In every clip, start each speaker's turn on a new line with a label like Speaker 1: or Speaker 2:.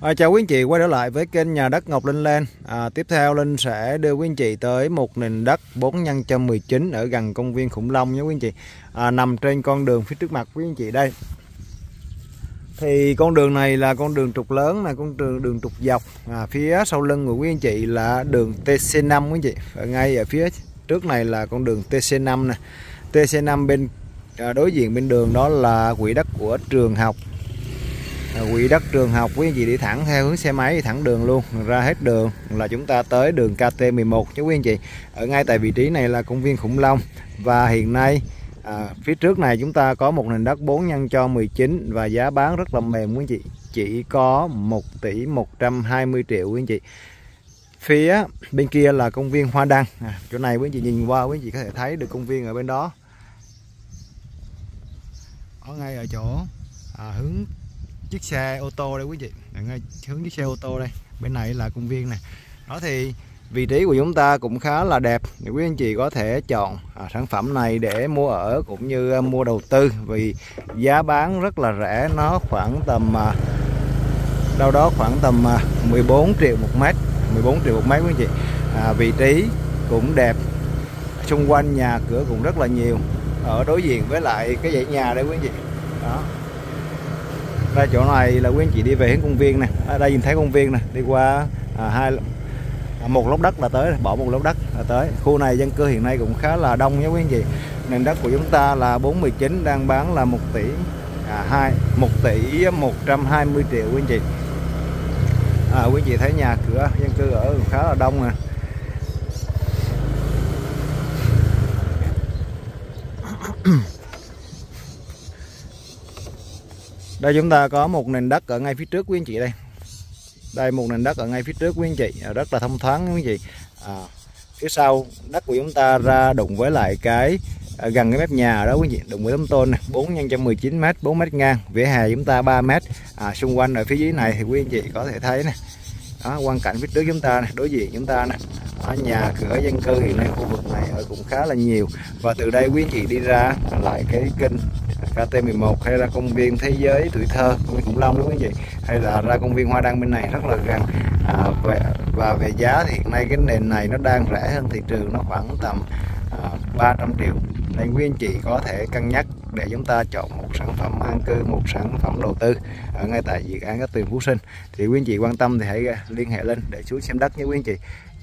Speaker 1: À, chào quý anh chị quay trở lại với kênh nhà đất Ngọc Linh Lên à, Tiếp theo Linh sẽ đưa quý anh chị tới một nền đất 4 nhân cho 19 ở gần công viên khủng long nhé quý anh chị. À, Nằm trên con đường phía trước mặt quý anh chị đây. Thì con đường này là con đường trục lớn là con đường đường trục dọc. À, Phía sau lưng của quý anh chị là đường TC5 quý anh chị. Ở Ngay ở phía trước này là con đường TC5 nè. TC5 bên à, đối diện bên đường đó là quỹ đất của trường học. À, quỹ đất trường học quý anh chị đi thẳng theo hướng xe máy đi thẳng đường luôn ra hết đường là chúng ta tới đường KT11 chứ quý anh chị. Ở ngay tại vị trí này là công viên khủng long và hiện nay à, phía trước này chúng ta có một nền đất 4 nhân cho 19 và giá bán rất là mềm quý anh chị. Chỉ có 1 tỷ 120 triệu quý anh chị. Phía bên kia là công viên Hoa Đăng. À, chỗ này quý anh chị nhìn qua quý anh chị có thể thấy được công viên ở bên đó. Ở ngay ở chỗ à, hướng chiếc xe ô tô đây quý vị. Ngay hướng chiếc xe ô tô đây bên này là công viên này đó thì vị trí của chúng ta cũng khá là đẹp. Thì quý anh chị có thể chọn à, sản phẩm này để mua ở cũng như à, mua đầu tư vì giá bán rất là rẻ. Nó khoảng tầm à, đâu đó khoảng tầm à, 14 triệu một mét 14 triệu một mét quý anh chị. À, vị trí cũng đẹp. Xung quanh nhà cửa cũng rất là nhiều. Ở đối diện với lại cái dãy nhà đây quý anh chị. Đó ra chỗ này là quý anh chị đi về hướng công viên này ở đây nhìn thấy công viên này đi qua à, hai à, một lốc đất là tới bỏ một lốc đất là tới. Khu này dân cư hiện nay cũng khá là đông nhé quý anh chị. Nền đất của chúng ta là 419 đang bán là 1 tỷ à, 2 1 tỷ 120 triệu quý anh chị. À, quý anh chị thấy nhà cửa dân cư ở khá là đông nè. Đây chúng ta có một nền đất ở ngay phía trước quý anh chị đây. Đây một nền đất ở ngay phía trước quý anh chị. Ờ, rất là thông thoáng quý anh chị. À, phía sau đất của chúng ta ra đụng với lại cái à, gần cái mép nhà đó quý anh chị. Đụng với tấm tôn này 4 nhân cho 19 m 4 m ngang. Vỉa hè chúng ta 3 m à, xung quanh ở phía dưới này thì quý anh chị có thể thấy này đó, quang cảnh phía trước chúng ta này đối diện chúng ta này ở nhà cửa dân cư hiện nay khu vực này ở cũng khá là nhiều. Và từ đây quý anh chị đi ra lại cái kênh KT11 hay là công viên thế giới tuổi thơ công viên khủng long đúng không chị? Hay là ra công viên hoa đăng bên này rất là gần. À, về, và về giá thì hiện nay cái nền này nó đang rẻ hơn thị trường nó khoảng tầm à, 300 triệu nên quý anh chị có thể cân nhắc để chúng ta chọn một sản phẩm an cư một sản phẩm đầu tư ở ngay tại dự án các tường phú sinh. Thì quý anh chị quan tâm thì hãy à, liên hệ lên để xuống xem đất nhé quý anh chị.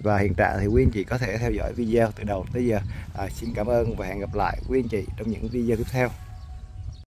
Speaker 1: Và hiện tại thì quý anh chị có thể theo dõi video từ đầu tới giờ. À, xin cảm ơn và hẹn gặp lại quý anh chị trong những video tiếp theo.